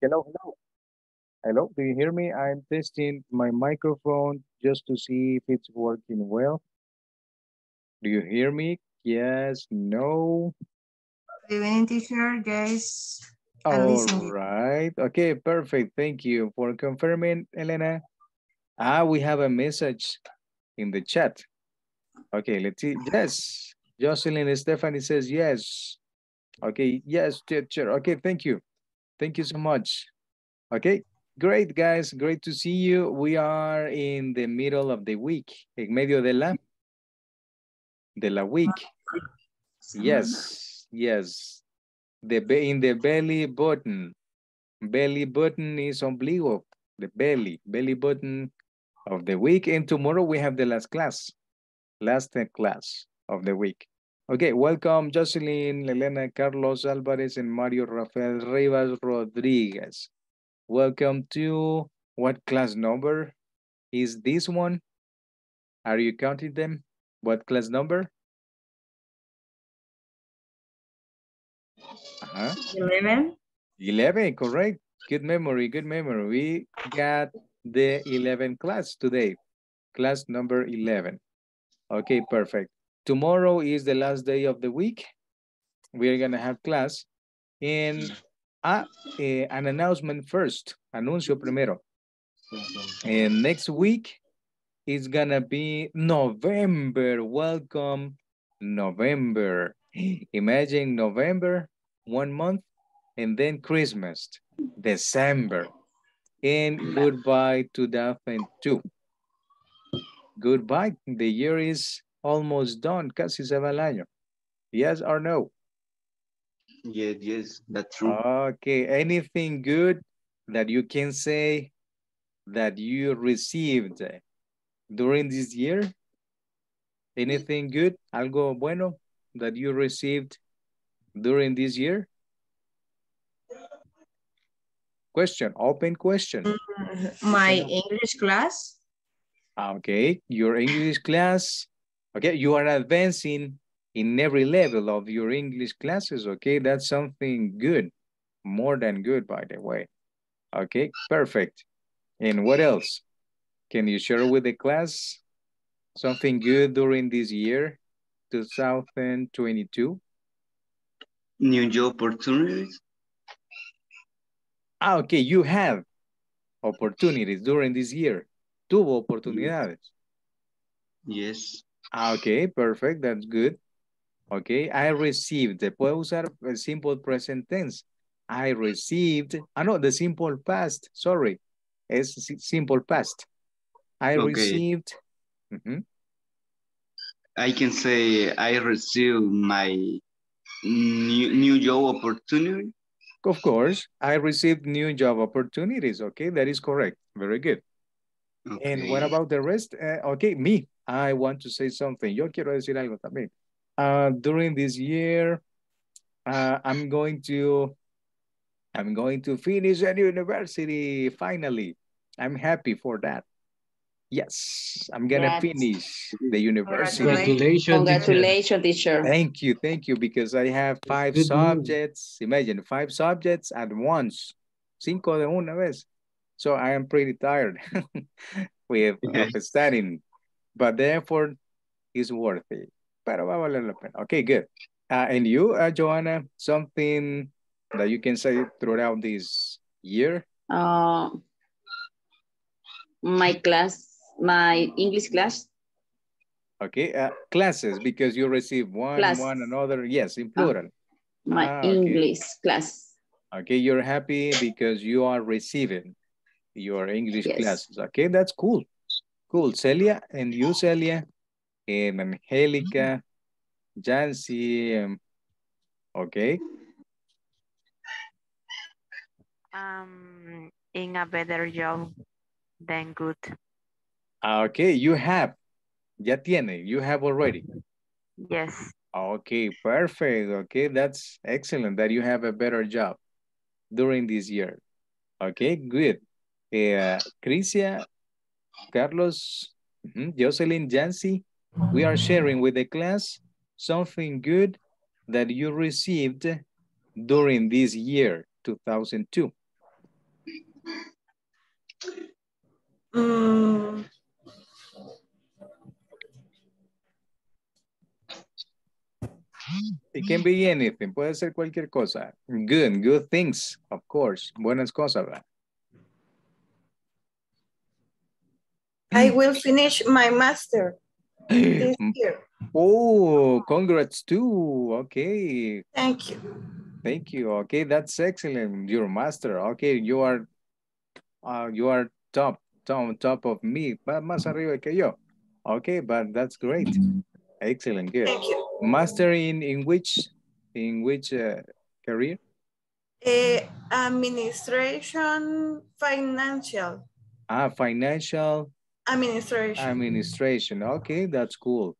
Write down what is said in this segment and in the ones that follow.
Hello, hello. Hello, do you hear me? I'm testing my microphone just to see if it's working well. Do you hear me? Yes, no. Good evening, teacher. Yes. All right. Okay, perfect. Thank you for confirming, Elena. Ah, we have a message in the chat. Okay, let's see. Yes. Jocelyn Stephanie says yes. Okay, yes, teacher. Okay, thank you. Thank you so much. Okay, great, guys. Great to see you. We are in the middle of the week. En medio de la, de la week. Yes, yes. The in the belly button. Belly button is ombligo. The belly, belly button of the week. And tomorrow we have the last class. Last class of the week. Okay, welcome Jocelyn, Elena, Carlos Alvarez, and Mario Rafael Rivas Rodriguez. Welcome to what class number is this one? Are you counting them? What class number? Uh -huh. 11. 11, correct. Good memory, good memory. We got the 11 class today. Class number 11. Okay, perfect. Tomorrow is the last day of the week. We're gonna have class. And uh, uh, an announcement first. Anuncio primero. And next week is gonna be November. Welcome, November. Imagine November, one month, and then Christmas, December. And goodbye 2002. Goodbye. The year is almost done. Casi se va el año. Yes or no? Yes, yes, that's true. Okay, anything good that you can say that you received during this year? Anything good? Algo bueno that you received during this year? Question, open question. Mm, my English class. Ah, okay, your English class. Okay, you are advancing in every level of your English classes, okay? That's something good, more than good, by the way. Okay, perfect. And what else? Can you share with the class something good during this year, 2022? New job opportunities. Ah, okay, you have opportunities during this year. Tuvo oportunidades. Yes. Ah, okay, perfect, that's good. Okay, I received, puedo usar el simple present tense. I received, ah no, the simple past, sorry. Es simple past. I okay. received. Mm -hmm. I can say I received my new, new job opportunity. Of course, I received new job opportunities. Okay, that is correct. Very good. Okay. And what about the rest? Uh, okay, me. I want to say something. Yo quiero decir algo también. Uh, during this year, uh, I'm going to I'm going to finish a university finally. I'm happy for that. Yes, I'm gonna That's... finish the university. Congratulations, Congratulations teacher. Thank you, thank you, because I have five subjects. Imagine five subjects at once. Cinco de una vez. So I am pretty tired with studying, but the effort is worth it. Pero va a valer la pena. Okay, good. Uh, and you, uh, Joanna, something that you can say throughout this year? Uh, my class, my English class. Okay, uh, classes, because you receive one, class. one, another. Yes, in plural. my ah, English okay. class. Okay, you're happy because you are receiving your English yes. classes. Okay, that's cool. Cool. Celia, and you, Celia, and Angelica, Jancy, um, okay. Um, in a better job than good. Okay, you have. Ya tiene, you have already. Yes. Okay, perfect. Okay, that's excellent that you have a better job during this year. Okay, good. Uh, Crisia, Carlos, mhm, Jocelyn, Jancy, we are sharing with the class something good that you received during this year, 2002. Um, It can be anything, puede ser cualquier cosa. Good, good things, of course, buenas cosas, ¿verdad? I will finish my master this year. Oh, congrats too. Okay. Thank you. Thank you. Okay, that's excellent. Your master. Okay, you are uh, you are top, top, top of me, más arriba que yo. Okay, but that's great. Excellent, good. Thank you. Master in in which in which uh, career? Uh, administration, financial. Ah, financial Administration. administration. Okay, that's cool.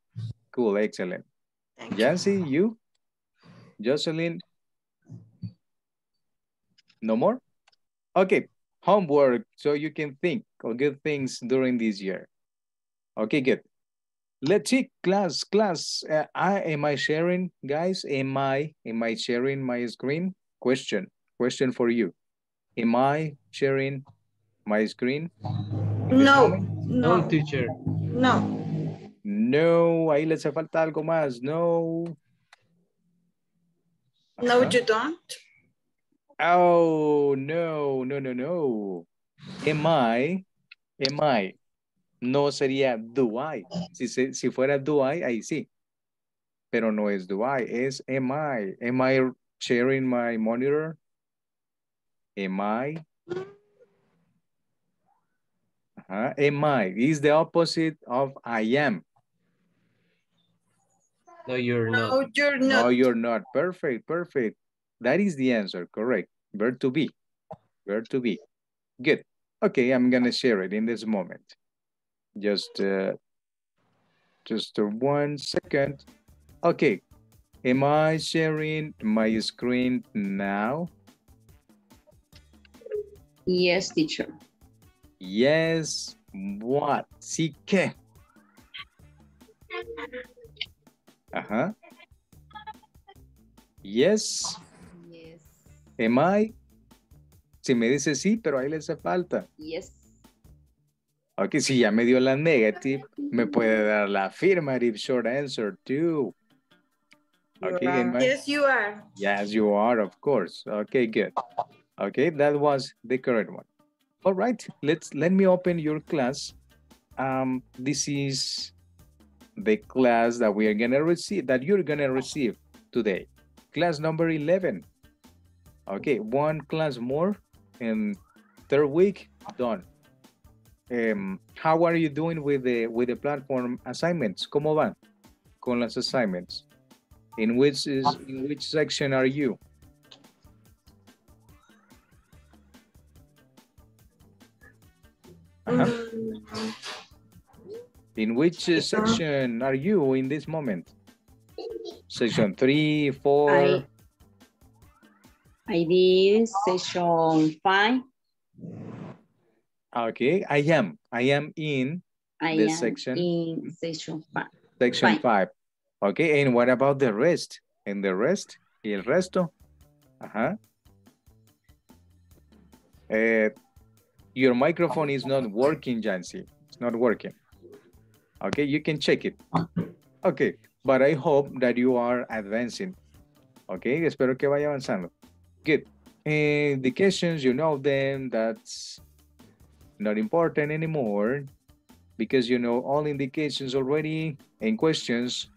Cool, excellent. Thank you. You? Jocelyn? No more? Okay, homework so you can think of good things during this year. Okay, good. Let's see, class, class. Uh, I, am I sharing, guys? Am I, am I sharing my screen? Question, question for you. Am I sharing my screen? No, No, no, teacher. no. No, ahí les hace falta algo más. No. No, Ajá. you don't. Oh, no, no, no, no. Am I, am I. No sería do I. Si, se- si fuera do I, ahí sí. Pero no es do I, es am I. Am I sharing my monitor? Am I? Ajá, Am I is the opposite of I am. No, you're No, not. you're No, you're not. Perfect, perfect. That is the answer, correct. Verb to be, verb to be. Good. Okay, I'm gonna share it in this moment. Just, uh, just uh, one second. Okay, am I sharing my screen now? Yes, teacher. Yes, what? Sí que. Ajá. Yes, Yes. am I? Si me dice sí, pero ahí le hace falta. Yes. Ok, si ya me dio la negative, me puede dar la affirmative short answer too. Okay, am I- Yes, you are. Yes, you are, of course. Okay, good. Okay, that was the correct one. All right, let's let me open your class. Um, this is the class that we are gonna receive, that you're gonna receive today. Class number 11. Okay, one class more and third week done. Um, how are you doing with the with the platform assignments? ¿Cómo van con las assignments? In which is in which section are you? Ajá. Mm, In which uh, section are you in this moment? Section three, four. I, I did session five. Okay, I am. I am in I This am section? in session five. section Fine. five. Okay, and what about the rest? And the rest? El resto? Ajá. Eh, your microphone is not working, Jancy. It's not working. Okay, you can check it. Okay, but I hope that you are advancing. Okay, espero que vaya avanzando. Good. And the questions, you know them, that's not important anymore because you know all indications already and questions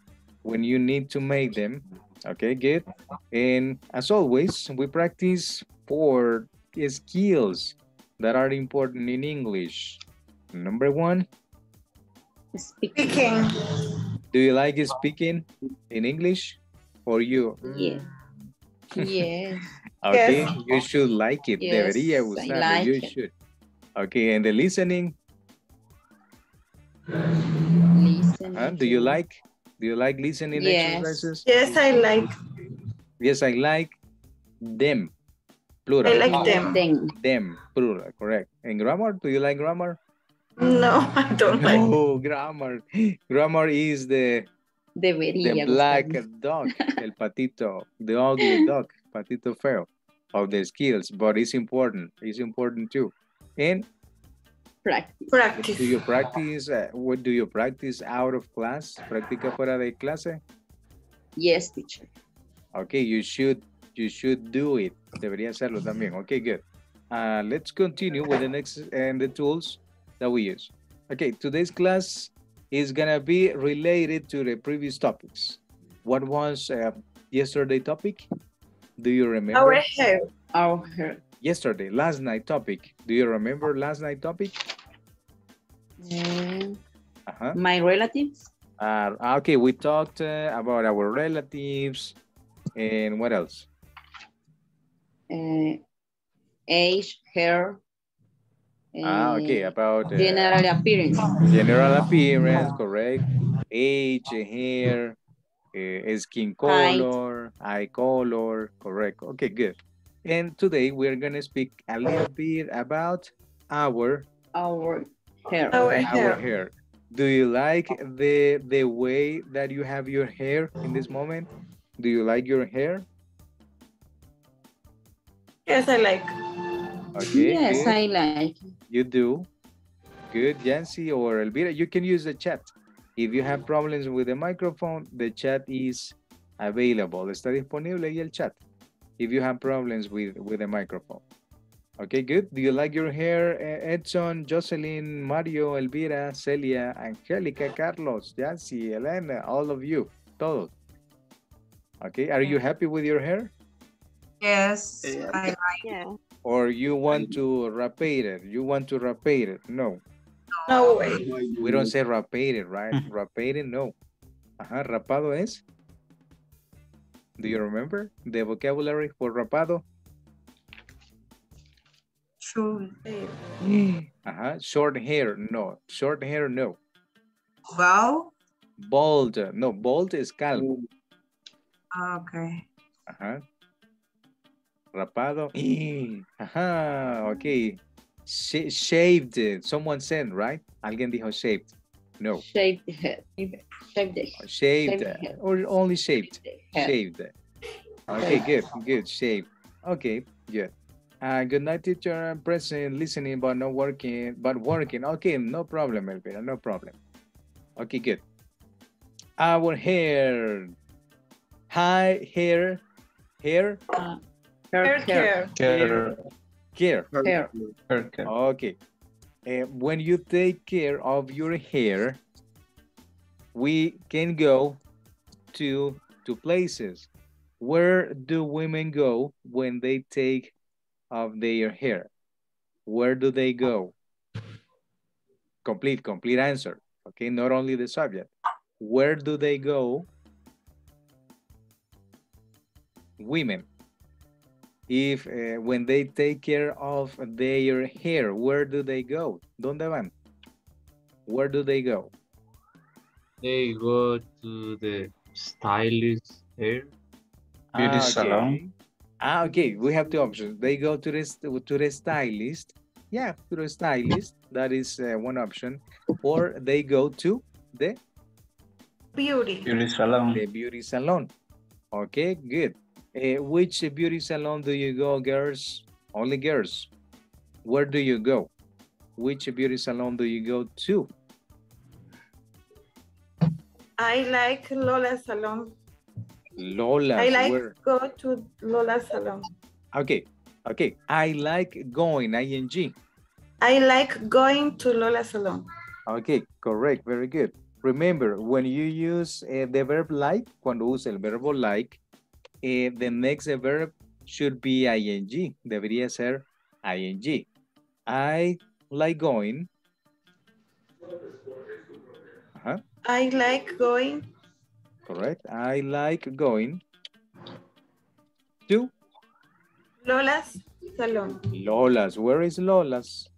when you need to make them. Okay, good. And as always, we practice for skills that are important in English. Number one, Speaking. Speaking. do you like speaking in English? Or you? Yeah. Yes. Okay, Yes. you should like it. Yes, Debería I gustarle. like you it. should. Okay, and the listening, Listen. huh? do you like? Do you like listening Yes. exercises? Yes, I like. Yes, I like them. Plural. I like them. Then. Them, plural, correct. And grammar, do you like grammar? No, I don't like. No, grammar. Grammar is the, Debería. the black gustarme. dog, el patito, the ugly dog, patito feo of the skills, but it's important. It's important too. And Practice. Practice. Do you practice, uh, what do you practice out of class? ¿Practica fuera de clase? Yes, teacher. Okay, you should, you should do it. Debería hacerlo también. Okay, good. Uh, let's continue with the next and the tools that we use. Okay, today's class is gonna be related to the previous topics. What was uh, yesterday topic? Do you remember? Our hair. Our hair. Yesterday, last night topic. Do you remember last night topic? Uh, Uh-huh. my relatives. Uh, okay, we talked uh, about our relatives and what else? Uh, age, hair. Ah, okay, uh, about uh, General appearance. general appearance, correct? Age, hair, uh, skin Height. color, eye color, correct? Okay, good. And today we're gonna speak a little bit about our Our hair. Our our hair. hair. Do you like the the way that you have your hair in this moment? Do you like your hair? Yes, I like. Okay. yes, good. I like. You do. Good, Yancy or Elvira. You can use the chat. If you have problems with the microphone, the chat is available. Está disponible ahí el chat. If you have problems with, with the microphone. Okay, good. Do you like your hair, eh, Edson, Jocelyn, Mario, Elvira, Celia, Angelica, Carlos, Yancy, Elena, all of you, todos. Okay, are you happy with your hair? Yes, Yeah. I Yeah. Or you want to rapate it? You want to rapate it? No. No way. We don't say rapated, right? rapated, no. Ajá, rapado es. Do you remember the vocabulary for rapado? should. Ajá, short hair, no. Short hair, no. Well, Bald, no. Bald es calvo. Ah, okay. Ajá. Rapado. Ajá, ok. Sh- shaved, someone said, right? Alguien dijo shaved. No, Shave the head. Shave the head. shaved, the or only shaved. Head. Shaved. Okay, good, good, shaved. Okay, good. Uh, good night, teacher. I'm present, listening, but not working, but working. Okay, no problem, Elvira, no problem. Okay, good. Our hair. Hi, hair, hair, Uh, Hair hair, hair, care. care. hair. Okay. Uh, when you take care of your hair, we can go to two places. Where do women go when they take of their hair? Where do they go? Complete, complete answer. Okay, not only the subject. Where do they go? Women. If uh, when they take care of their hair, where do they go? ¿Dónde van? Where do they go? They go to the stylist hair. Ah, Beauty okay. salon. Ah, okay. We have two options. They go to the to the stylist. Yeah, to the stylist. That is uh, one option. Or they go to the Beauty. Beauty salon. the beauty salon. Okay, good. Uh, which beauty salon do you go, girls? Only girls. Where do you go? Which beauty salon do you go to? I like Lola Salon. Lola. I like where? go to Lola Salon. Okay, okay. I like going, ing. I like going to Lola Salon. Okay, correct, very good. Remember, when you use uh, the verb like, cuando usa el verbo like, eh, the next verb should be ing. Debería ser ing. I like going. Ajá, I like going correct. I like going to Lola's Salon. Lola's. Where is Lola's?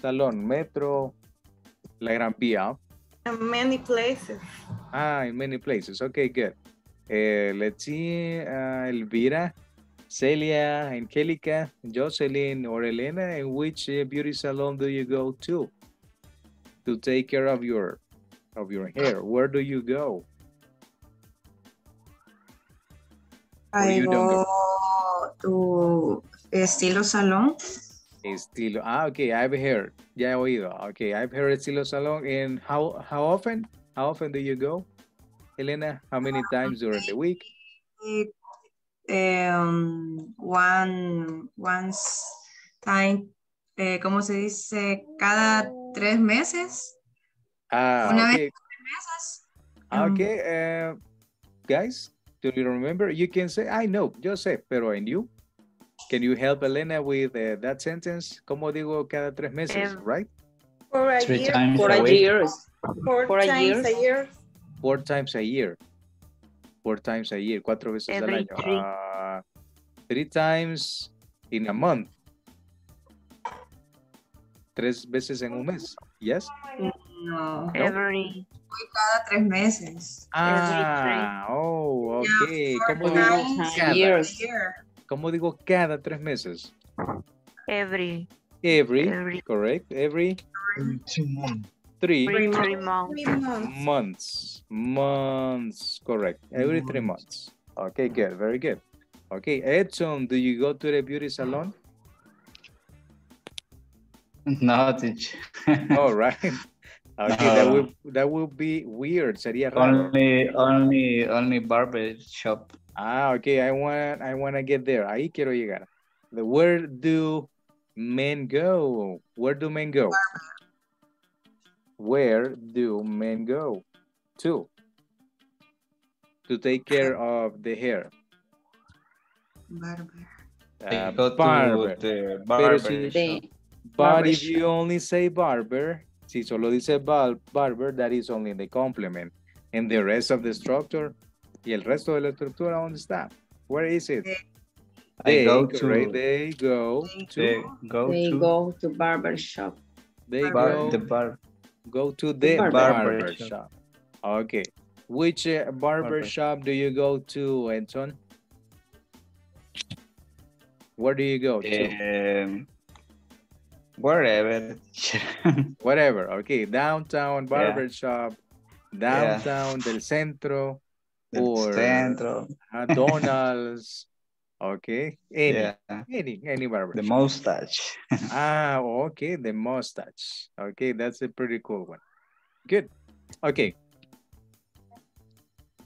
Salon, Metro, La Gran Vía. In many places. Ah, in many places. Okay, good. Uh, let's see, uh, Elvira, Celia, Angelica, Jocelyn, or Elena, in which uh, beauty salon do you go to to take care of your of your hair? Where do you go? I you don't go to Estilo Salon. Estilo. Ah, okay, I've heard. Ya he oído. Okay, I've heard estilo salon. And how how often? How often do you go? Elena, how many times during the week? It, um, one, once time, eh, ¿cómo se dice? Cada tres meses. Ah, Una vez okay. meses. Ah, Um, Okay, uh, guys, do you remember? You can say, I know, yo sé, pero and you? Can you help Elena with uh, that sentence? ¿Cómo digo cada tres meses, Em, right? For a Three year. times For a a week. years. Four for a times year. a year. Four times a year. Four times a year, cuatro veces al Every año. three. Ah, three times in a month. Tres veces en un mes. Yes? No, Every cada tres meses. Ah, oh, ok. ¿Cómo four digo cada? years. ¿Cómo digo cada tres meses? every Every, Every. correct? Every Two months. Three three, months. three months. Months. months. Months, correct. Every three months. Okay, good, very good. Okay, Edson, do you go to the beauty salon? No, teacher. All right. Okay, that would that would be weird. Sería raro. only, only, only barber shop. Ah, okay. I want I want to get there. Ahí quiero llegar. The where do men go? Where do men go? Where do men go? To to take care of the hair. Barber. They Uh, go to barber. Pero barber si- shop. But if you only say barber, si solo dice bal- barber, that is only the complement. And the rest of the structure, y el resto de la estructura, ¿dónde está? Where is it? I go correct, to, they go to, they go They to go to barber shop. they bar, go, the bar. Go to the barber. barber, Barber shop. shop. Okay. Which uh, barber Barber. shop do you go to, Anton? Where do you go to? Um, wherever. Whatever. Okay, downtown Yeah. barber shop, downtown del centro, Del Or- centro. uh, Donald's. Okay, any, Yeah. any, any barber. The shop. mustache. Ah, okay, the mustache. Okay, that's a pretty cool one. Good. Okay.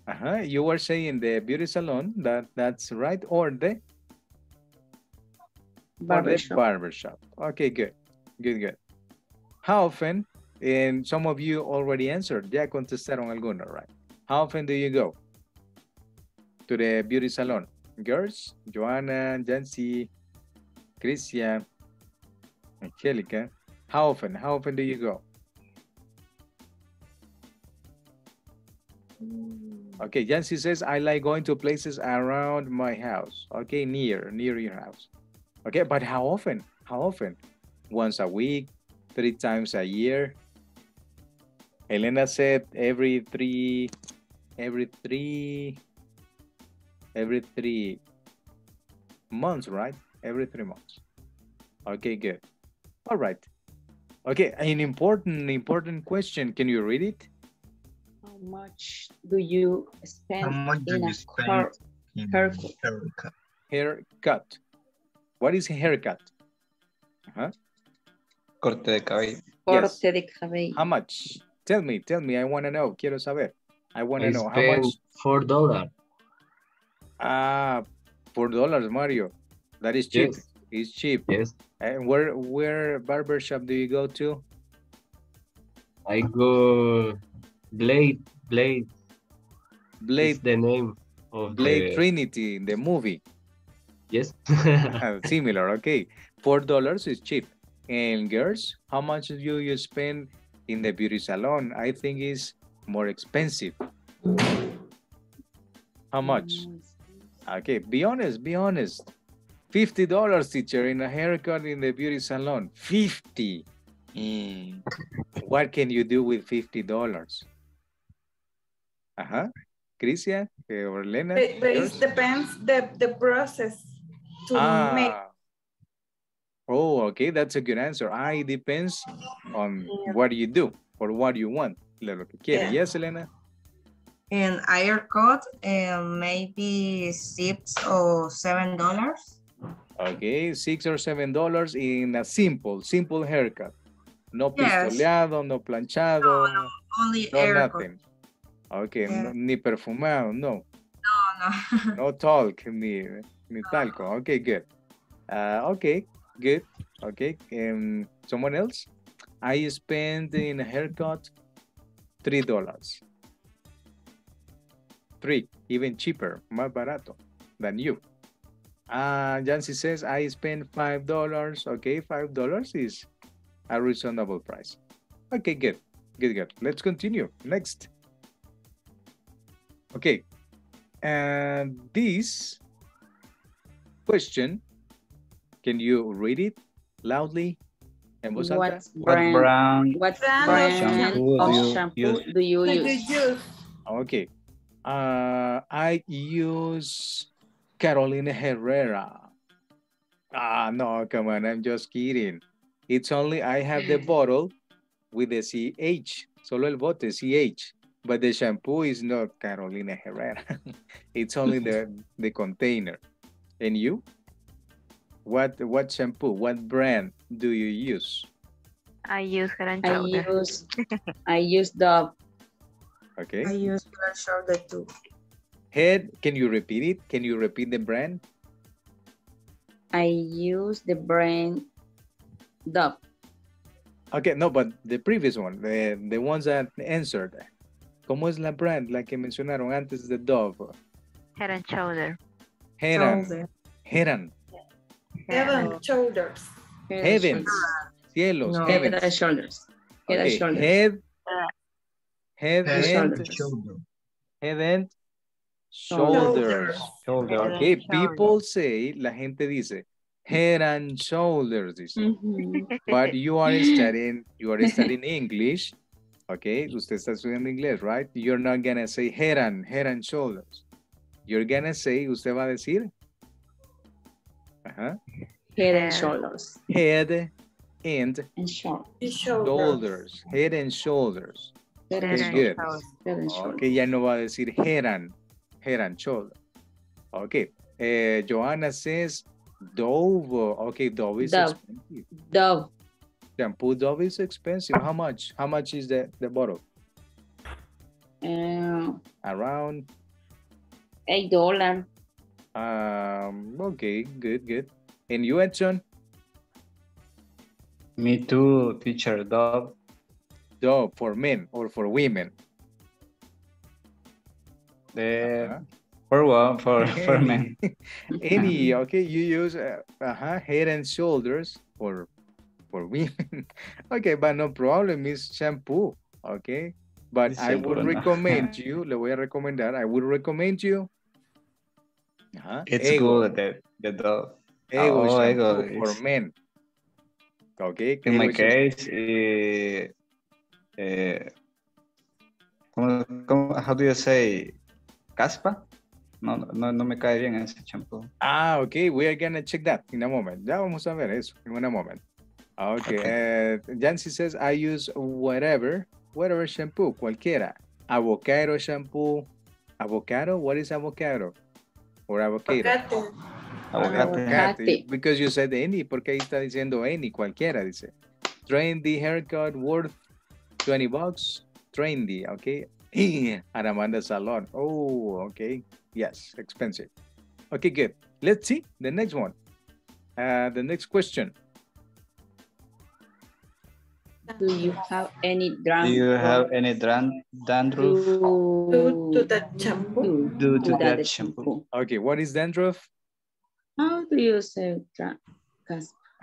Uh-huh. You were saying the beauty salon, that that's right, or the barbershop. or the shop. barber shop. Okay, good. Good, good. How often, and some of you already answered, ya contestaron algunos, right? How often do you go to the beauty salon? Girls, Joanna, Jancy, Christian, Angelica. How often? How often do you go? Okay, Jancy says, I like going to places around my house. Okay, near, near your house. Okay, but how often? How often? Once a week, three times a year. Elena said every three, every three, every three months, right? Every three months. Okay, good. All right. Okay, an important, important question. Can you read it? How much do you spend How much do in a you spend hair, in haircut? haircut? Haircut. What is a haircut? Uh-huh. Corte de cabello. corte de cabello? How much? Tell me, tell me. I want to know. Quiero saber. I want to I know how much. four dollars. Ah, four dollars, Mario. That is cheap. Yes. It's cheap. Yes. And where where barber shop do you go to? I go Blade. Blade. is Blade the name of Blade the Trinity, in the movie. yes. Uh, Similar, okay. Four dollars is cheap. And girls, how much do you spend in the beauty salon? I think is more expensive. How much? Okay, be honest, be honest. Fifty dollars, teacher, in a haircut in the beauty salon. Fifty. Mm. What can you do with fifty dollars? Uh huh. Christian eh, or Lena? But, but it depends the, the process to make. Ah. Oh, okay, that's a good answer. I depends on Yeah. what you do or what you want. Lo que quiere. Yes, Elena? And haircut, um, maybe six or seven dollars. Okay, six or seven dollars in a simple, simple haircut. No Yes. pistoleado, no planchado, Only no air. nothing. Okay, Yeah. no- ni perfumado, no. No, no. No talk, ni, ni talco. Okay, good. Uh, okay, good. Okay, um, someone else? I spend in a haircut three dollars. Three, even cheaper, más barato than you. Uh, Jancy says I spent five dollars. Okay, five dollars is a reasonable price. Okay, good, good, good. Let's continue. Next. Okay, and this question, can you read it loudly en voz alta? What What brand, brand what Brand of brand shampoo of do you shampoo do you do use? you use? Okay. Uh, I use Carolina Herrera. Ah, no, come on, I'm just kidding. It's only I have the bottle with the CH, solo el bote, CH. But the shampoo is not Carolina Herrera. it's only the, the container. And you? What what shampoo, what brand do you use? I use head and I use I use the Okay. I use Head shoulder too. Head, can you repeat it? Can you repeat the brand? I use the brand Dove. Okay, no, but the previous one, the, the ones that answered. ¿Cómo es la brand, la que mencionaron antes de Dove? Head and shoulder. Heran, Shoulder. Heran, Head and shoulders. Head and heavens, shoulders. cielos, No. Head and shoulders. Head and shoulders. head, head, Head and, and head and Shoulders. shoulders. Shoulder. Okay, Shoulders. people say, la gente dice, head and shoulders, dice. Mhm. But you are studying, you are studying English, okay? Usted está estudiando inglés, right? You're not gonna say head and, head and shoulders. You're gonna say, usted va a decir, ajá, Head and shoulders. head and And shoulders. Y shoulders. shoulders, head and shoulders. Head Okay, and good. shoulders. Head and shoulders. Okay, ya no va a decir head and, head and shoulder. Okay, eh, Joanna says Dove, okay, Dove is Dove. expensive. Dove. Shampoo Dove is expensive. How much? How much is the, the bottle? Uh, Around eight dollar. Um, okay, good, good. And you, Edson? Me too, teacher Dove. Dove for men or for women? The Uh-huh. for what? For for men. Any, okay, you use uh, uh head and shoulders for for women. okay, but no problem, is shampoo, okay? But I would no. recommend you, le voy a recomendar, I would recommend you. Ajá, It's Ego, good, that the Dove. Ego Oh, Ego for men. Okay, In my case, eh, eh, ¿cómo- cómo- how do you say? ¿Caspa? No, no, no me cae bien ese champú. Ah, okay, we are gonna check that in a moment. Ya vamos a ver eso en un moment. Okay, uh, Jancy says I use whatever, whatever shampoo, cualquiera. Avocado shampoo. Avocado? What is avocado? Or avocado? Aguacate. Aguacate. Because you said any, porque ahí está diciendo any, cualquiera, dice. Trendy haircut worth 20 bucks. Trendy, okay. At Amanda Salon. Oh, okay. Yes, expensive. Okay, good. Let's see the next one. Uh, the next question. Do you have any Do you have any dran- dandruff To, to that shampoo. due to to that shampoo? Okay, what is dandruff? How do you say drum?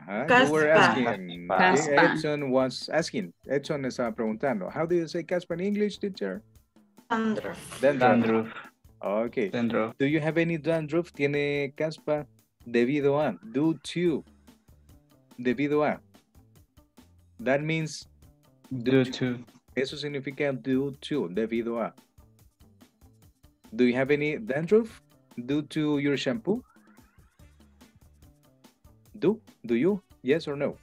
Cas- Uh, you were asking. Caspa. Edson was asking. Edson estaba preguntando. How do you say caspa in English, teacher? Dandruff. Dandruff. Okay. Dandruff. Do you have any dandruff? ¿Tiene caspa debido a? Due to. Debido a. That means, Due to. eso significa due to, debido a. Do you have any dandruff due to your shampoo? Do? Do you? Yes or no?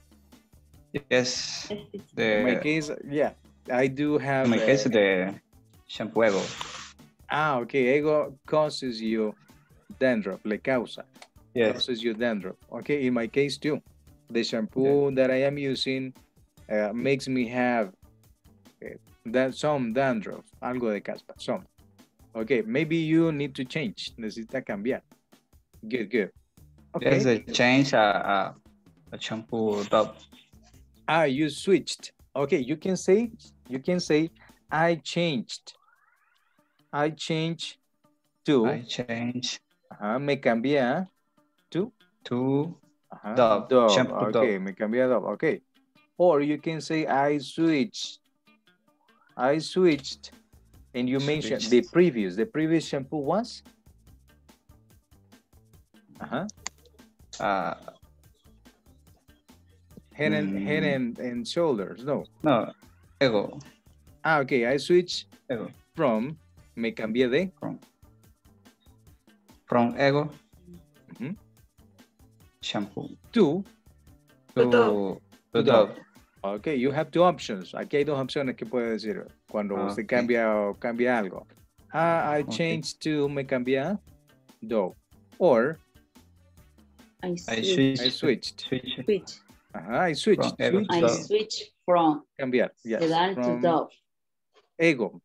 Yes. In my case, yeah. I do have. in my uh, case, the shampoo ego. Ah, okay. Ego causes you dandruff, le causa. Yes. causes you dandruff. Okay, in my case too. The shampoo that I am using uh, makes me have uh, that some dandruff, algo de caspa, some. Okay, maybe you need to change. Necesita cambiar. Good, good. Okay. Yes, I change a, a, a shampoo Dove. Ah, you switched. Okay, you can say, you can say, I changed. I changed to, I change ajá, me cambié to, to ajá, Dove, Dove. shampoo Okay, Dove. me cambié a Dove. Okay. Or you can say, I switched. I switched. And you mentioned the previous, the previous shampoo was? Uh-huh. Uh, Head and, head Mm. and, and shoulders, no. no, Ego, Ah, okay, I switch Ego. from, me cambié de, From, from Ego Ujú. shampoo to, to, To Dove. to To Dove. Dove. Ok, you have two options. Aquí hay dos opciones que puede decir cuando Ah, usted ok. cambia o cambia algo. Ah, I Ok. changed to, me cambié a Dove. Or, I I switch. switch, I switched. switch switch. Ajá, I switched. From Ego to I Dove. switch from cambiar. Yes. sedal to From dove. Ego.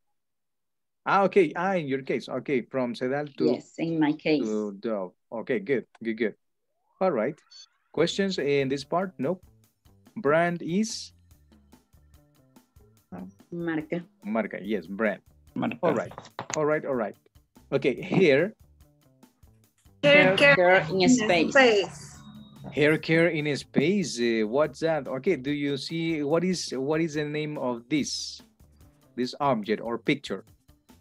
Ah, okay. Ah, in your case. Okay, from Sedal to, Yes, in my case. to Dove. Okay, good, good, good. All right. Questions in this part? Nope. Brand is Marca. marca. Yes, brand. Marca. All right. All right, all right. Okay, here, Hair care Care in in space. space. hair care in space. Uh, what's that? Okay, do you see what is what is the name of this this object or picture?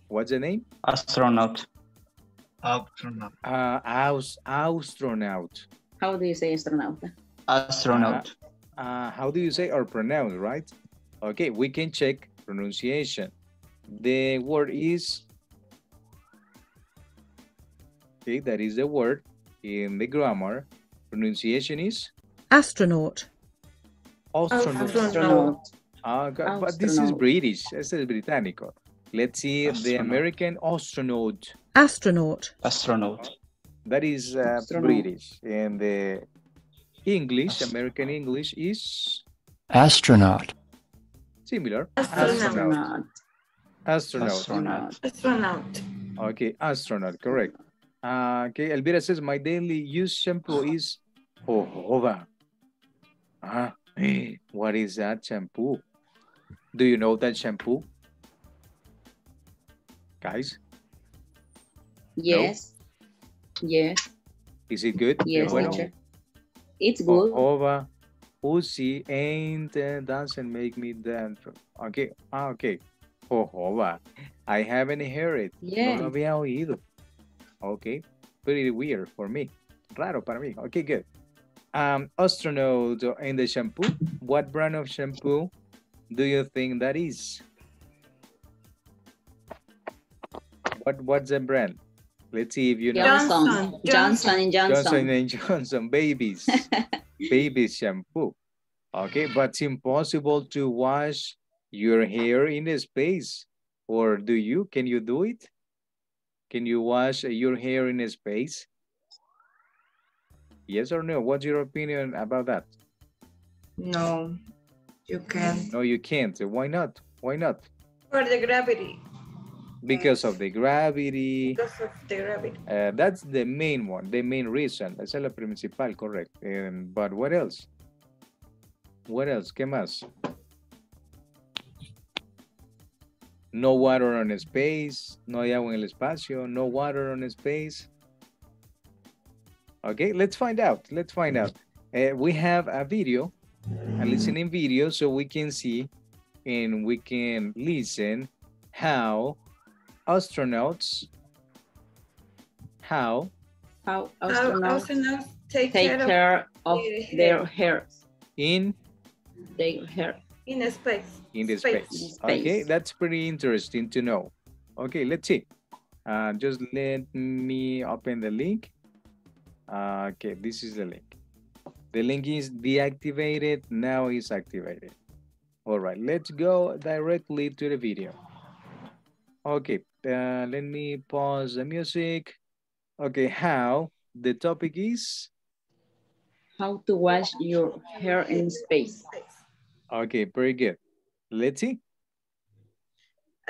What's the name? Astronaut. Astronaut. Uh, aus, astronaut. How do you say astronaut? Astronaut. Uh, how do you say or pronounce, right? Okay, we can check pronunciation. The word is, okay, that is the word in the grammar. Pronunciation is astronaut, astronaut. Astronaut. Ah, okay, but this is British, this is británico. Let's see the American astronaut. astronaut, Astronaut. That is uh, Astronaut. British. And the English, American English is astronaut, similar. Astronaut. Astronaut. Astronaut. Astronaut. Okay, astronaut, correct. Uh, okay, Elvira says, my daily use shampoo is jojoba. Ah, what is that shampoo? Do you know that shampoo? Guys, Yes. Yes. is it good? Yes, Bueno, teacher. It's good. Jojoba, Uzi ain't uh, doesn't make me dance. Okay, ah, okay. Jojoba. I haven't heard it. Yeah. No lo había oído. Okay, pretty weird for me. Raro para mí. Okay, good. Um, astronaut in the shampoo. What brand of shampoo do you think that is? What What's the brand? Let's see if you know. Johnson. Johnson. Johnson and Johnson. Johnson and Johnson babies. babies shampoo. Okay, but it's impossible to wash your hair in a space. Or do you? Can you do it? Can you wash your hair in space? Yes or no? What's your opinion about that? No, you can't. No, you can't. Why not? Why not? For the gravity. Because of the gravity. Because of the gravity. Uh, that's the main one, the main reason. Esa es la principal, correct. Um, but what else? What else? ¿Qué más? No water on space. No hay agua en el espacio. No water on space. Okay, let's find out. Let's find out. Uh, we have a video, a listening video, so we can see and we can listen how astronauts, how How How astronauts astronauts take, take care, of care of their their hair. in Their hair. in space. In the Space. space. Okay, that's pretty interesting to know. Okay, let's see. Uh, just let me open the link. Uh, okay, this is the link. The link is deactivated, now it's activated. All right, let's go directly to the video. Okay, uh, let me pause the music. Okay, how the topic is? How to wash your hair in space. Okay, very good. Let's see.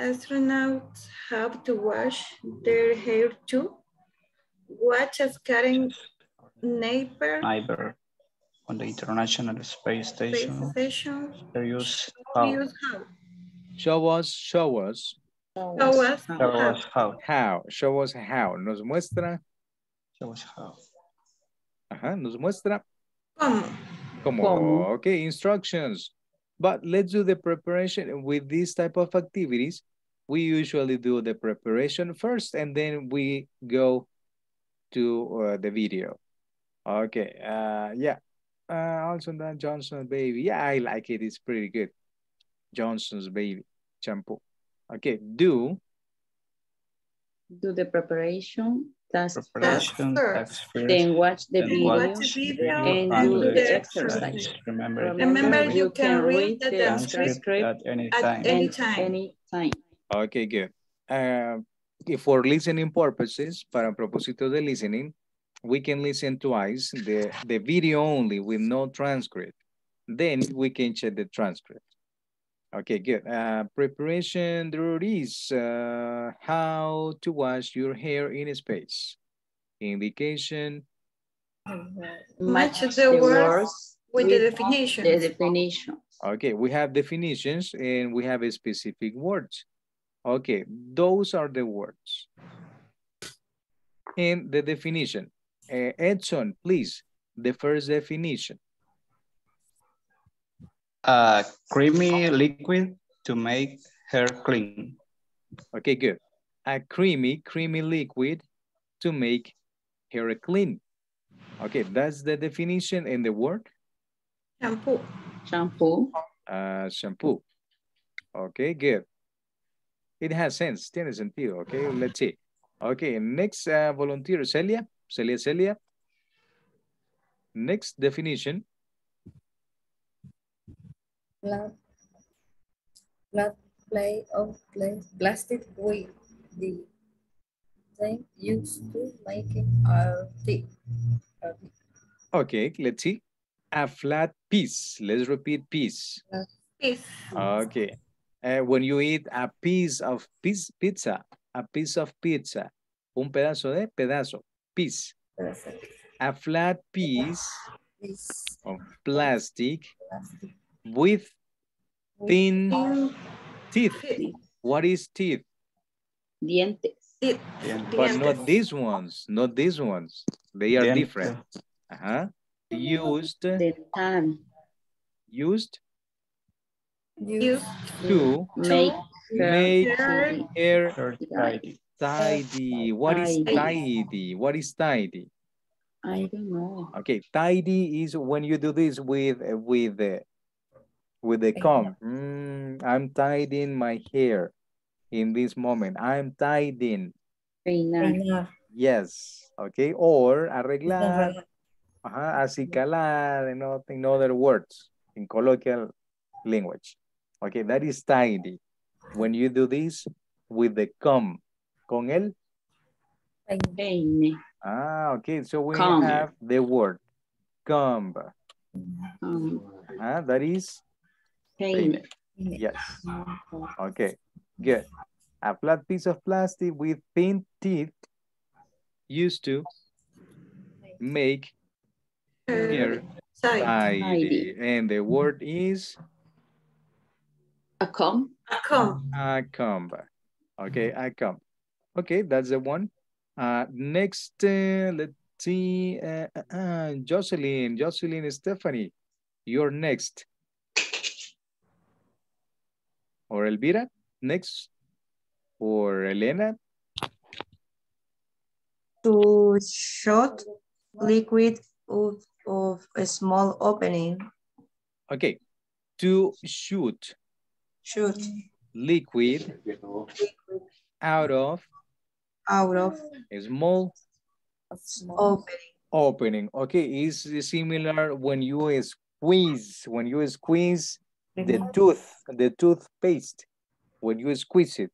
Astronauts have to wash their hair too. What has Karen Nyberg Nyberg on the International Space space Station. station They use how. use how? Show us, show us Show us Show how. us how. how. Show us how. Nos muestra, Show us how. ajá, nos muestra ¿Cómo? como, Cómo. okay, instructions. But let's do the preparation with this type of activities. We usually do the preparation first and then we go to uh, the video. Okay, uh, yeah. Uh, also that Johnson baby. Yeah, I like it. It's pretty good. Johnson's baby shampoo. Okay, do Do the preparation, task first, Preparation, first. tax first. then watch the then video watch Watch video and and do the the exercise. exercise. Remember, Remember, you can read the transcript transcript at any at time. any time. any time. Okay, good. Uh, if for listening purposes, para propósitos de listening, we can listen twice, the, the video only with no transcript. Then we can check the transcript. Okay, good. Uh, preparation, there is uh, how to wash your hair in space. Indication, Match the words with the definition. The definition. Okay, we have definitions and we have a specific words. Okay, those are the words. And the definition. Uh, Edson, please, the first definition. A creamy liquid to make hair clean. Okay, good. A creamy, creamy liquid to make hair clean. Okay, that's the definition and the word Shampoo. Shampoo. uh, shampoo. Okay, good. It has sense, tiene sentido. Okay, let's see. Okay, next uh, volunteer, Celia. Celia, Celia. Next definition. Flat, flat plate of pla- plastic with the same used to making our tea. Okay, let's see. A flat piece. Let's repeat piece. Piece. Okay. Uh, when you eat a piece of piece, pizza, a piece of pizza, un pedazo de pedazo, piece. A flat piece This of plastic plastic with thin Thin teeth. teeth. What is teeth? Dientes. Teeth. Dientes. But not these ones, not these ones. They are Dientes. different. Uh-huh. Used, Dental. used Used to Make make hair hair Hair tidy. tidy. What is Tidy. tidy? What is tidy? I don't know. Okay, tidy is when you do this with uh, with the with the comb. Mm, I'm tidying my hair in this moment. I'm tidying. Peinar. Yes. Okay. Or arreglar. Ajá, acicalar, in, oth- in other words, in colloquial language. Okay, that is tidy. When you do this with the comb, con el, Peine. ah, okay, so we Comb. have the word comb. Um, Ah, that is, peine. yes, okay, good. A flat piece of plastic with thin teeth used to make hair Side. tidy. And the word is A comb. A comb. A comb. Okay, a comb. Okay, that's the one. Uh, next, uh, let's see. Uh, uh, uh, Jocelyn, Jocelyn, Stephanie, you're next. Or Elvira, next. Or Elena. To shot liquid of, of a small opening. Okay, to shoot Shoot liquid out of out of a small opening. opening. Okay, is similar when you squeeze, when you squeeze the tooth, the toothpaste, when you squeeze it,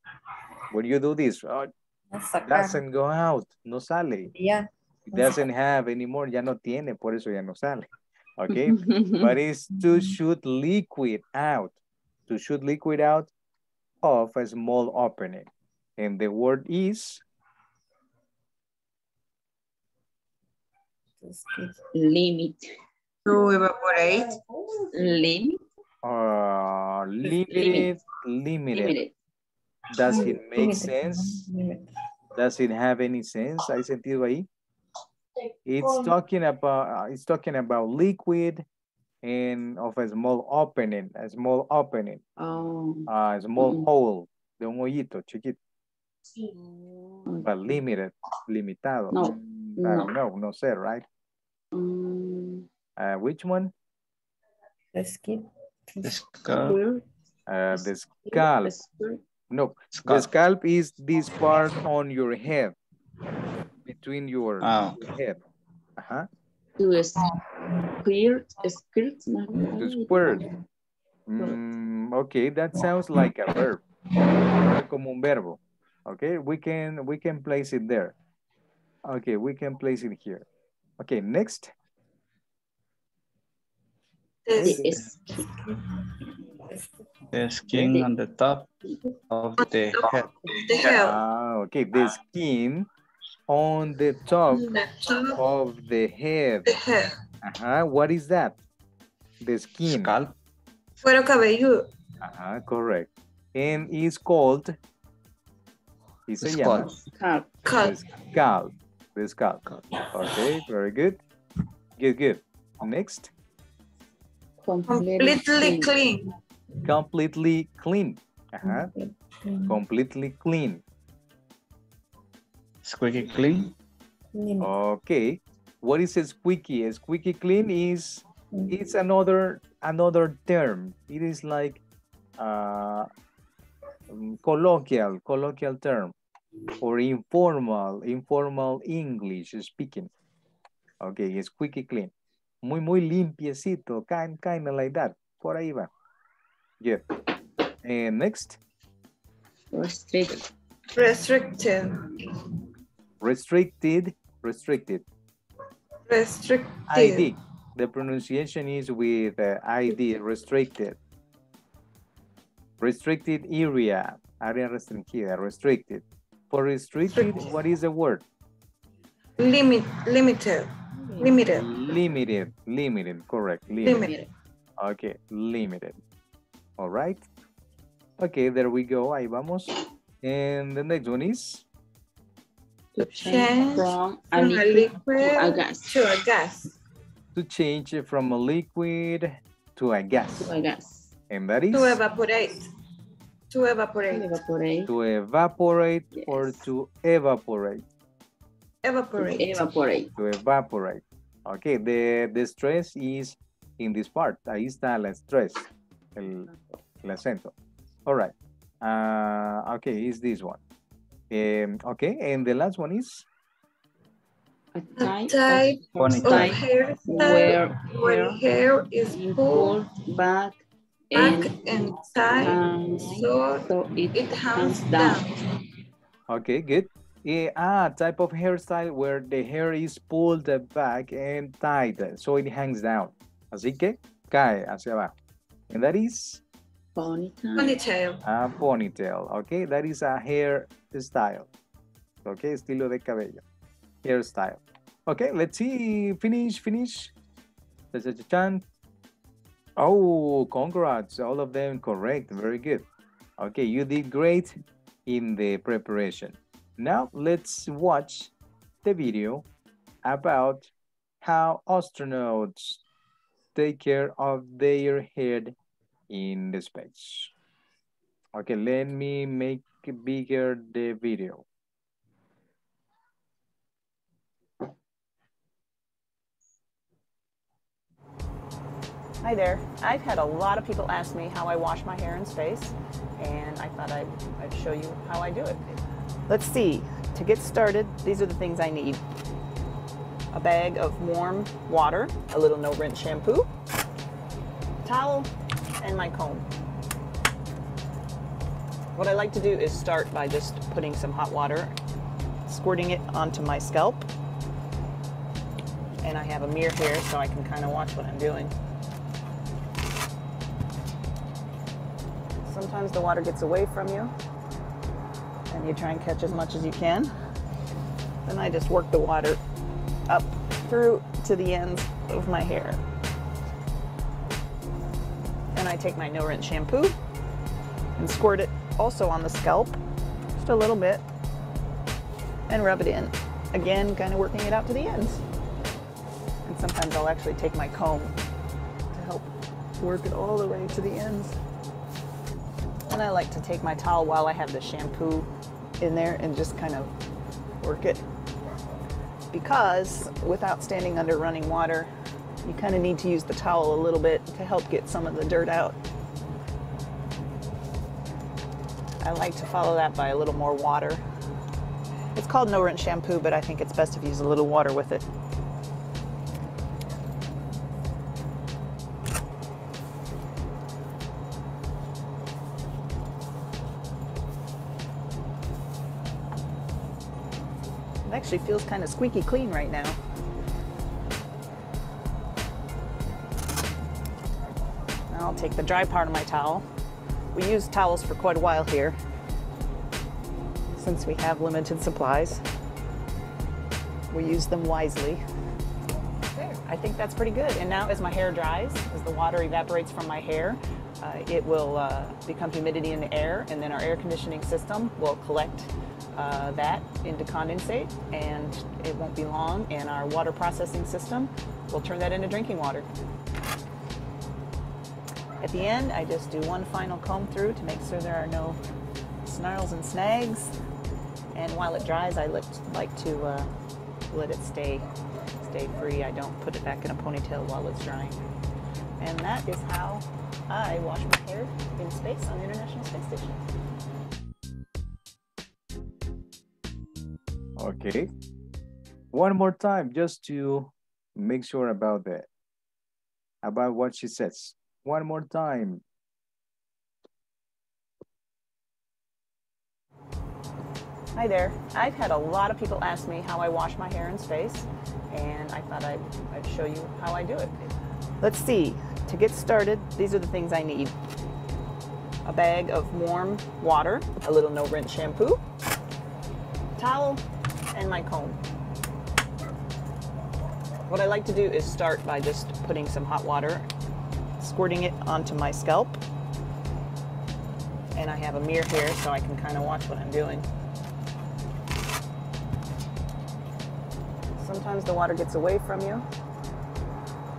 when you do this, ah, oh, Sacar. doesn't go out, no sale. Yeah. It doesn't have anymore, ya no tiene, por eso ya no sale. Okay, but it's to shoot liquid out. To shoot liquid out of a small opening. And the word is Limit. To evaporate. Limit. Uh, limited, limited. Limited. Does it make sense? Does it have any sense? ¿Hay sentido ahí? It's talking about uh, it's talking about liquid and of a small opening, a small opening, Oh. a small Mm. hole de un hoyito chiquito, Mm. but limited, limitado. No, I don't know, no sé, right? Mm, Uh, which one? Skip. Scalp. Uh, the scalp. squirt. No, the Scalp. scalp is this part on your head, between your, your head. Ajá. To squirt, squirt. no, To squirt. Mm, okay, that sounds like a verb. Como un verbo. Okay, we can we can place it there. Okay, we can place it here. Okay, next. This, The s- The skin on the top of the head. the hell. Ah, okay, the skin on the top The top of the head. the hair. Uh-huh. What is that? The skin. Scalp. Fuero cabelludo. Uh-huh, correct. And is called. ¿y se llama? Scalp. scalp. The Cut. scalp. The scalp. Okay, very good. Good, good. Next. Completely clean. clean. Completely clean. Uh-huh. Completely clean. Squeaky clean. Okay. What is a squeaky? A squeaky clean is it's another another term. It is like uh, um, colloquial colloquial term or informal informal English speaking. Okay, it's squeaky clean. Muy muy limpiecito, kind kind of like that. Por ahí va. Good. And next, Restrict. Restricted. restricted, restricted. Restricted. ID. The pronunciation is with uh, ID, restricted. Restricted area, área restringida, restricted. For restricted, what is the word? Limit. Limited. Limited. Limited, limited, correct, limited. Limited. Okay, limited. All right. Okay, there we go, ahí vamos. And the next one is, To Change change from a From a liquid to a gas. to a gas. to change it from a liquid to a gas. To a gas. And that is To evaporate. To To evaporate. evaporate. to evaporate or to evaporate. To Evaporate. evaporate. to evaporate. Okay, the, the stress is in this part. Ahí está la stress, el, el acento. All right. Uh, okay, is this one. Um, okay, and the last one is A A type, type of of type hairstyle where where hair hair is is pulled pulled back back and and tied um, so so it, it hangs hangs down. down. okay, good. Eh, ah, type of hairstyle where the hair is pulled back and tied, so it hangs down. Así que cae hacia abajo. And that is Ponytail. Ponytail. a ponytail. Okay, that is a hair style. Okay, estilo de cabello. Hairstyle. Okay, let's see. Finish, finish. Oh, congrats. All of them correct. Very good. Okay, you did great in the preparation. Now let's watch the video about how astronauts take care of their head in the space. Okay, let me make bigger the video. Hi there. I've had a lot of people ask me how I wash my hair in space, and I thought I'd, I'd show you how I do it. Let's see. To get started, these are the things I need. A bag of warm water, a little no-rinse shampoo, towel, and my comb. What I like to do is start by just putting some hot water, squirting it onto my scalp, And I have a mirror here so I can kind of watch what I'm doing. Sometimes the water gets away from you and you try and catch as much as you can. Then I just work the water up through to the ends of my hair. And I take my no rinse shampoo and squirt it also on the scalp, just a little bit, and rub it in. Again, kind of working it out to the ends. And sometimes I'll actually take my comb to help work it all the way to the ends. And I like to take my towel while I have the shampoo in there and just kind of work it. Because without standing under running water, you kind of need to use the towel a little bit to help get some of the dirt out. I like to follow that by a little more water. It's called no rinse shampoo, but I think it's best if you use a little water with it. It actually feels kind of squeaky clean right now. I'll take the dry part of my towel. We used towels for quite a while here since we have limited supplies. We use them wisely. There, I think that's pretty good. And now as my hair dries, as the water evaporates from my hair, uh, it will uh, become humidity in the air and then our air conditioning system will collect uh, that into condensate and it won't be long and our water processing system will turn that into drinking water. At the end, I just do one final comb through to make sure there are no snarls and snags. And while it dries, I like to uh, let it stay, stay free. I don't put it back in a ponytail while it's drying. And that is how I wash my hair in space on the International Space Station. Okay. One more time, just to make sure about that, about what she says. One more time. Hi there. I've had a lot of people ask me how I wash my hair in space, and I thought I'd, I'd show you how I do it. Let's see. To get started, these are the things I need. A bag of warm water, a little no rinse shampoo, towel, and my comb. What I like to do is start by just putting some hot water, squirting it onto my scalp. And I have a mirror here so I can kind of watch what I'm doing. Sometimes the water gets away from you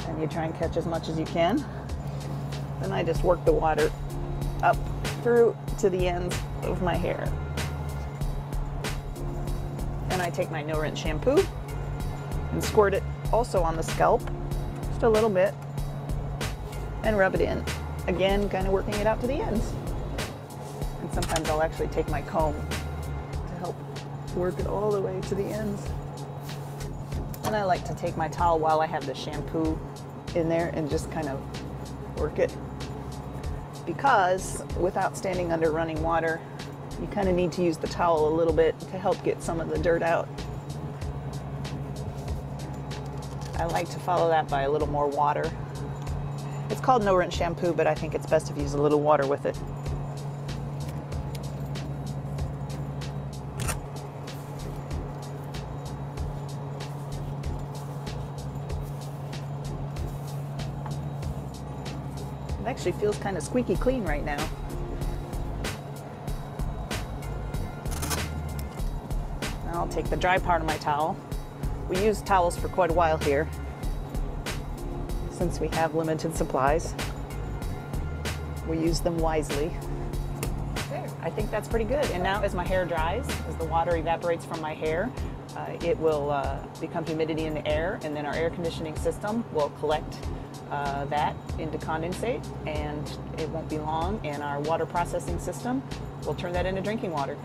and you try and catch as much as you can. Then I just work the water up through to the ends of my hair. And I take my no rinse shampoo and squirt it also on the scalp, just a little bit, and rub it in. Again, kind of working it out to the ends. And sometimes I'll actually take my comb to help work it all the way to the ends. And I like to take my towel while I have the shampoo in there and just kind of work it. Because without standing under running water, you kind of need to use the towel a little bit to help get some of the dirt out. I like to follow that by a little more water. It's called no rinse shampoo, but I think it's best if you use a little water with it. It actually feels kind of squeaky clean right now. Take the dry part of my towel. We used towels for quite a while here since we have limited supplies. We use them wisely. There, I think that's pretty good. And now as my hair dries, as the water evaporates from my hair, uh, it will uh, become humidity in the air and then our air conditioning system will collect uh, that into condensate and it won't be long and our water processing system will turn that into drinking water.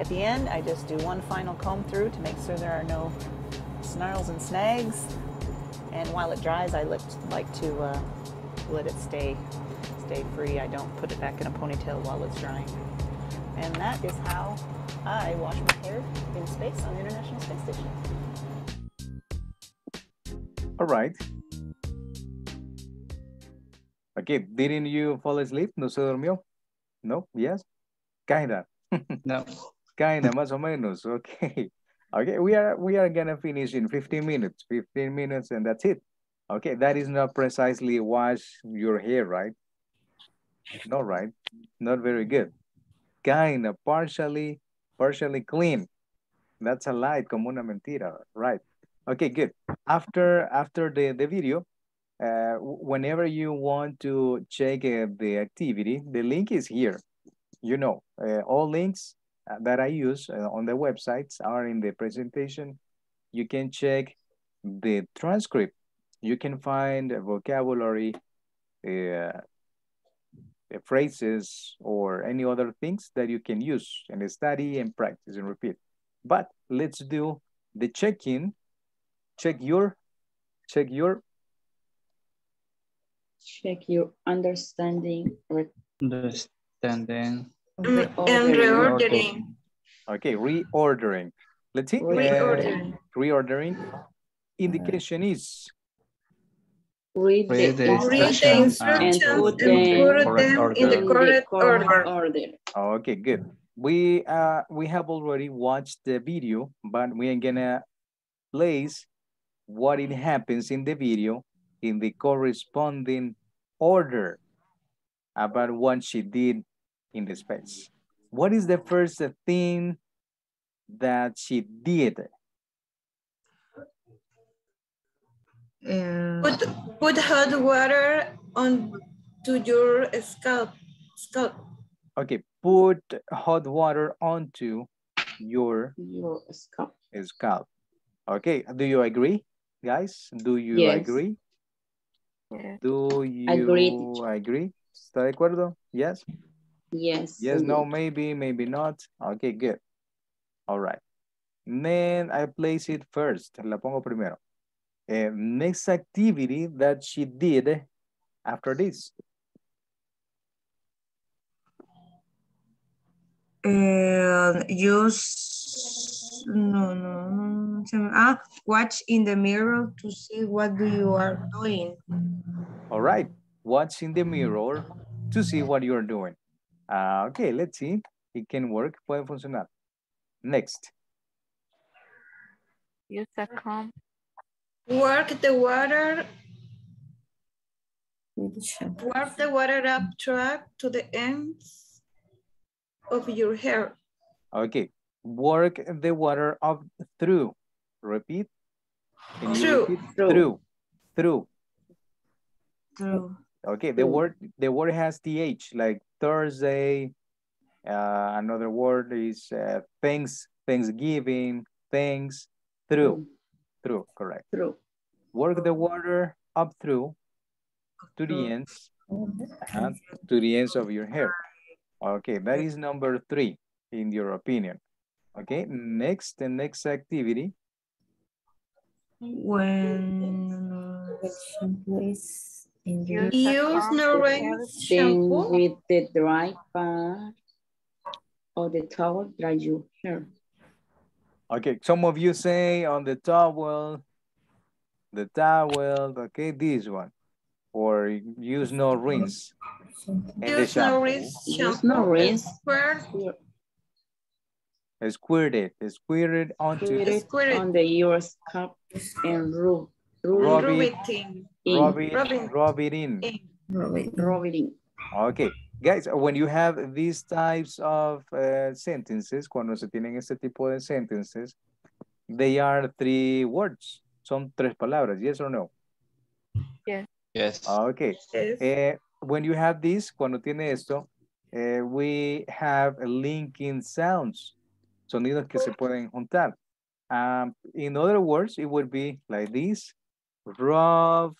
At the end, I just do one final comb through to make sure there are no snarls and snags. And while it dries, I like to uh, let it stay, stay free. I don't put it back in a ponytail while it's drying. And that is how I wash my hair in space on the International Space Station. All right. Okay, didn't you fall asleep? ¿No se durmió? No? Yes? Kinda. No. Kinda, más o menos. Okay. Okay, we are we are gonna finish in 15 minutes. 15 minutes and that's it. Okay, that is not precisely wash your hair, right? No, right? Not very good. Kinda, partially, partially clean. That's a lie, como una mentira, right? Okay, good. After after the, the video, uh, whenever you want to check uh, the activity, the link is here. You know, uh, all links that I use uh, on the websites are in the presentation. You can check the transcript. You can find vocabulary, uh, the phrases, or any other things that you can use and study and practice and repeat. But let's do the check-in. Check your, check your, Check your understanding. Understanding. Mm, reordering. And reordering. okay, reordering. Let's see. Reordering. reordering. Indication is, Read the Read the instructions instructions and and put put them them in the in the correct correct order. order. okay, good. We, uh, we have already watched the video, but we are gonna place what it happens in the video in the corresponding order about what she did in the space. What is the first thing that she did? Uh, Put, put hot water on to your scalp. Scalp. Okay, put hot water onto your Your scalp. scalp. Okay, do you agree, guys? Do you Yes. agree? Yes. Do you Agreed. agree? ¿Está de acuerdo? Yes? Yes. Yes, no, maybe, maybe not. Okay, good. All right. Then I place it first. La pongo primero. Eh, next activity that she did after this. uh, use no, no, no, se me- ah, watch in the mirror to see what do you are doing. All right. Watch in the mirror to see what you're doing. Ah, okay, let's see. It can work. Puede funcionar. Next. Use a comb. Work the water, With the shampoo. work the water up track to the ends of your hair. Okay. Work the water up through. Repeat. Can you Through. repeat? Through. Through. Through. True. Okay, the word the word has th like Thursday. Uh, another word is uh, thanks, Thanksgiving, thanks, through, through, correct. Through. Work the water up through to the ends, uh, to the ends of your hair. Okay, that is number three in your opinion. Okay, next, the next activity. When is in the Use Use comb no to rinse shampoo. with the dry part or the towel, dry your hair. Okay, some of you say on the towel, the towel, okay, this one. Or use no rinse. shampoo. And the Use no shampoo. rinse Use no rinse. Squirt, Squirt it, squirt it onto, Put it Squirt it. on the your scalp and rub. Rub Rub rub it. It in. in. rub it, Rub it. rub it in. in. Rub it. Rub it in. Okay, guys, when you have these types of uh, sentences, cuando se tienen este tipo de sentences, they are three words. Son tres palabras, yes or no? Yes. Okay. Yes. Eh, when you have this, cuando tiene esto, eh, we have linking sounds, sonidos que se pueden juntar. Um, in other words, it would be like this, rub,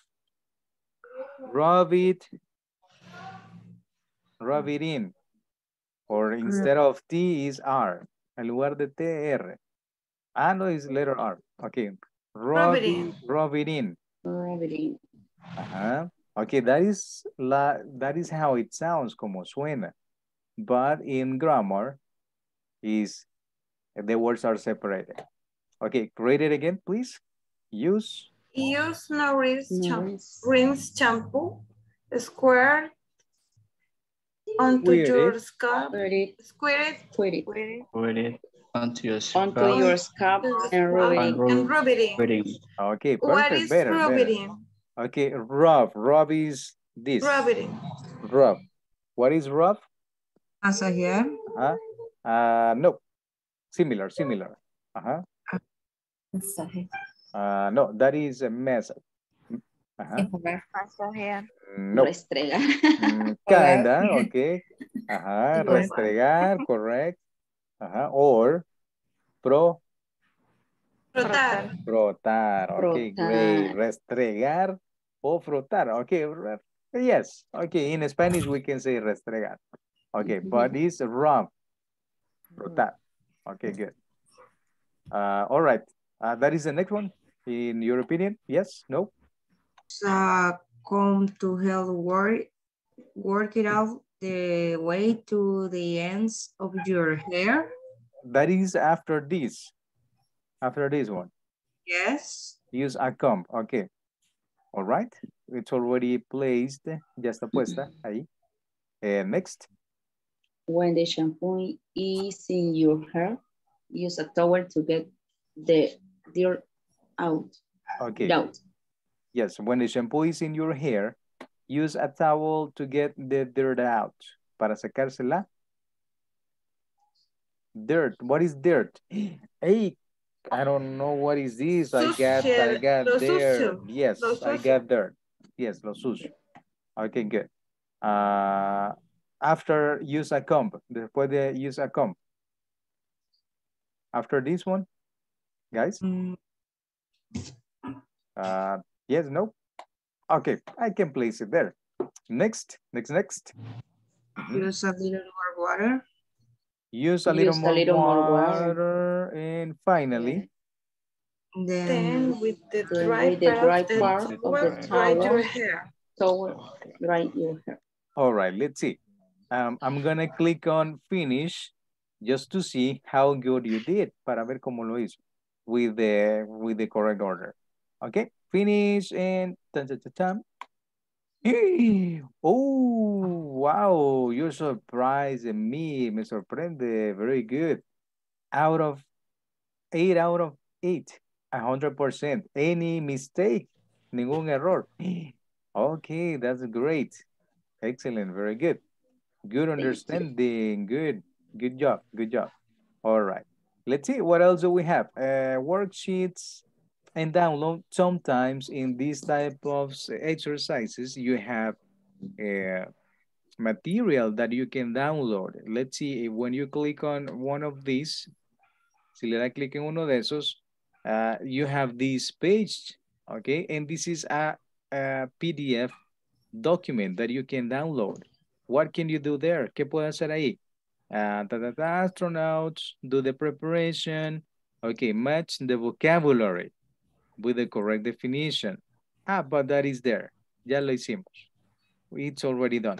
rub it, rub it in. Or instead of T is R, en lugar de T, R. Ah, no, is letter R. Okay, rub, it it, in. rub it in. In. Ajá. Okay, that is la that is how it sounds como suena. But in grammar is the words are separated. Okay, read it again, please. Use Use Norris shampoo, Norris. rinse shampoo, squirt onto Squirt your it. scalp, Put it, squirt it put it With it. Put it onto your onto scalp. your scalp and rub scalp it And in. rub and rub it in. Okay, What perfect. is Better, rub better. it in? Okay, rub. Rub is this. Rub it in. Rub. What is rub? Masajear. Uh, uh, no. Similar, similar. Uh-huh. Masaje. Uh, no, that is a mess. Uh-huh. Enjuagar. No. Restregar. Mm, kinda, okay. Ajá, restregar, correct. Ajá, or pro, Frotar. frotar, okay, great. Restregar o frotar, okay. Yes, okay, in Spanish we can say restregar. Okay, but it's rub, frotar. Okay, good. Uh, all right, uh, that is the next one. In your opinion, yes, no? uh, come to help work, work it out the way to the ends of your hair. That is after this, after this one. Yes. Use a comb, okay. All right, it's already placed, ya está puesta ahí. Eh, next, When the shampoo is in your hair, use a towel to get the dirt out. okay. Out. Yes, when the shampoo is in your hair, use a towel to get the dirt out. Para sacársela. Dirt, what is dirt? Hey, I don't know what is this. I got, I Sucio, got lo dirt. sucio, Yes, I sucio. got dirt. Yes, lo sucio. Okay, good. Uh, after use a comb, después de use a comb. After this one, guys? Mm, Uh, yes, no? Okay, I can place it there. Next, next, next. Mhm. use a little more water. Use a little Use a more little more water. water. And finally, Then, Then with the Then dry with the part dry of the part of towel, dry your hair. Towel, dry your hair. all right, let's see. Um, I'm gonna click on finish just to see how good you did, para ver cómo lo hizo with the, with the correct order. Okay, finish and tan, tan, tan, tan. Oh, wow, you're surprising me, me sorprende, very good. Out of eight out of eight, a hundred percent. Any mistake? Ningún error. Okay, that's great. Excellent, very good. Good understanding, good. Good job, good job. All right, let's see, what else do we have? Uh, worksheets and download. Sometimes in these type of exercises, you have uh, material that you can download. Let's see, when you click on one of these, si le da clic en uno de esos, uh, you have this page, okay? And this is a, a PDF document that you can download. What can you do there? ¿Qué puede hacer ahí? Uh, ta, ta, astronauts, do the preparation. Okay, match the vocabulary with the correct definition. Ah, but that is there. Ya lo hicimos. It's already done.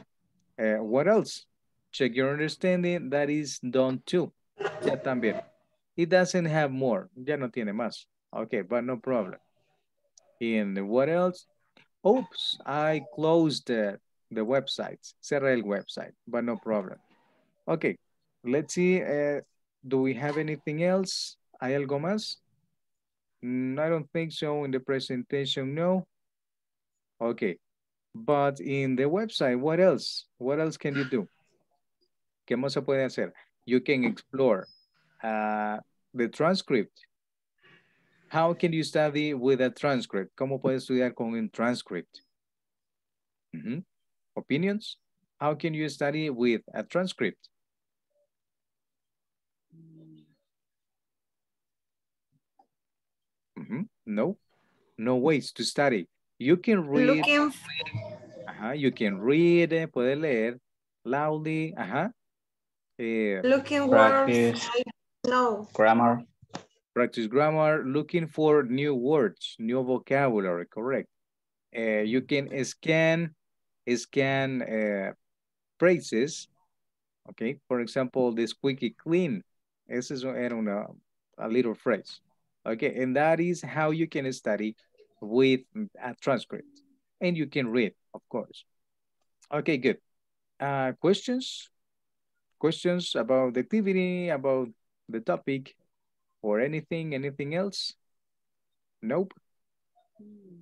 Uh, what else? Check your understanding. That is done too. Ya también. It doesn't have more. Ya no tiene más. Okay, but no problem. And what else? Oops, I closed the, the website. Cerré el website, but no problem. Okay, let's see. Uh, do we have anything else? ¿Hay algo más? Mm, I don't think so in the presentation, no. Okay, but in the website, what else? What else can you do? ¿Qué más se puede hacer? You can explore uh, the transcript. How can you study with a transcript? ¿Cómo puedes estudiar con un transcript? Mhm. Opinions? How can you study with a transcript? No, no ways to study. You can read, Looking, ajá, you can read, eh, puede leer loudly, ajá. Eh, looking words Practice. I know. Grammar. practice grammar, looking for new words, new vocabulary, correct. Uh, you can scan, scan uh, phrases, okay? For example, this quickie clean, This is era una, a little phrase, okay? And that is how you can study with a transcript. And you can read, of course. Okay, good. Uh, questions? Questions about the activity, about the topic, or anything, anything else? Nope.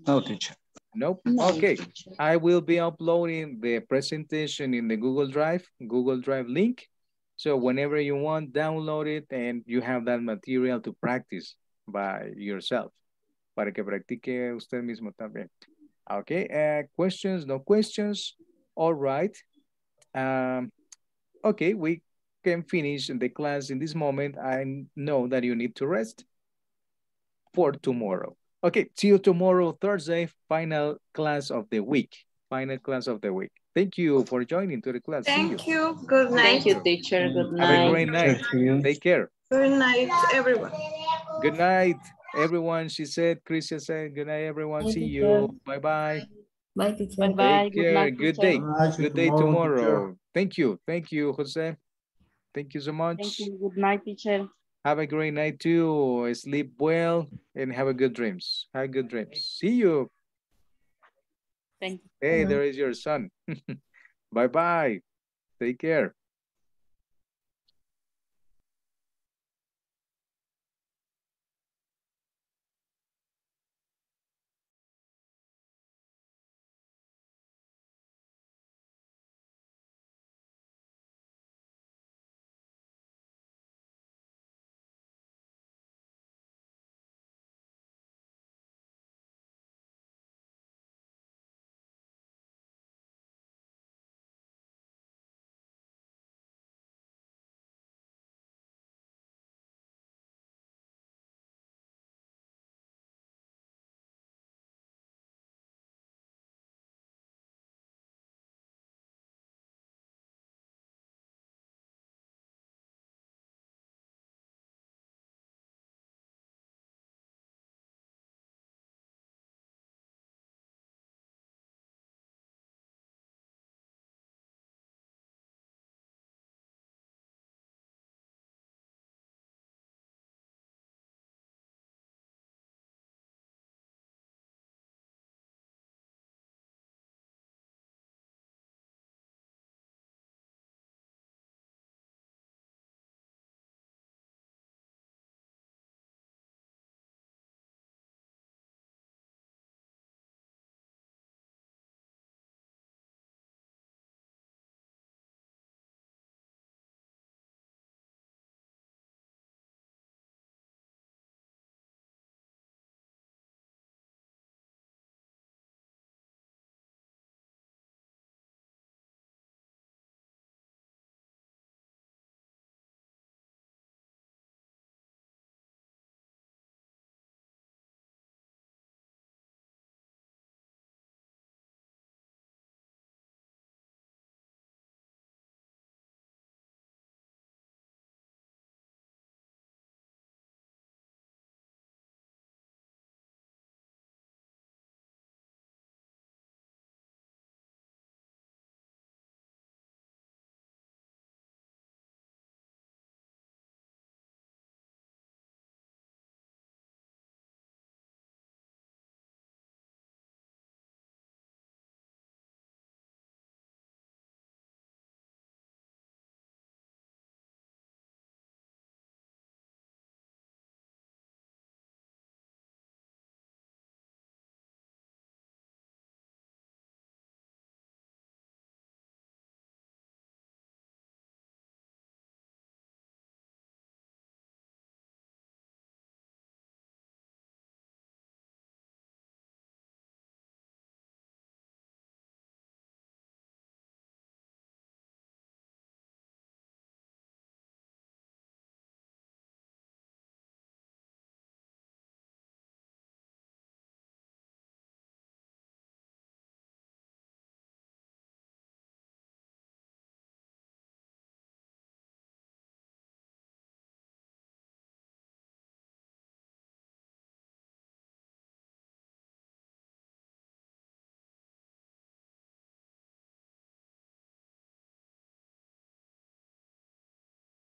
No, teacher. Nope. No, okay. teacher. I will be uploading the presentation in the Google Drive, Google Drive link. So whenever you want, download it and you have that material to practice by yourself. Para que practique usted mismo también. Okay, uh, questions, no questions? All right. Um, okay, we can finish the class in this moment. I know that you need to rest for tomorrow. Okay, see you tomorrow, Thursday, final class of the week. Final class of the week. Thank you for joining to the class. Thank you. Good night. Thank you, teacher. Good night. Have a great night. Take care. Good night, everyone. Good night, everyone. She said, Christian said, good night, everyone. Bye, See teacher. you. Bye-bye. Bye, teacher. Bye-bye. Take Good care. night, Good day. Bye, Good day tomorrow, tomorrow. Thank you. Thank you, Jose. Thank you so much. Thank you. Good night, teacher. Have a great night too. Sleep well and have a good dreams. Have good dreams. See you. Thank you. Hey, there is your son. Bye-bye. Take care.